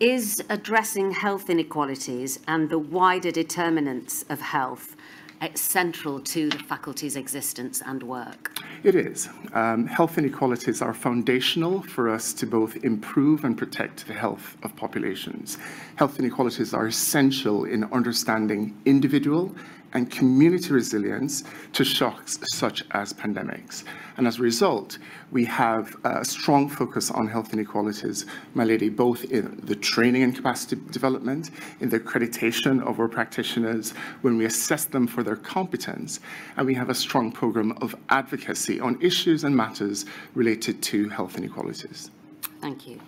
Is addressing health inequalities and the wider determinants of health uh, central to the faculty's existence and work? It is. Um, health inequalities are foundational for us to both improve and protect the health of populations. Health inequalities are essential in understanding individual and community resilience to shocks such as pandemics. And as a result, we have a strong focus on health inequalities, my lady, both in the training and capacity development, in the accreditation of our practitioners, when we assess them for their competence, and we have a strong program of on issues and matters related to health inequalities. Thank you.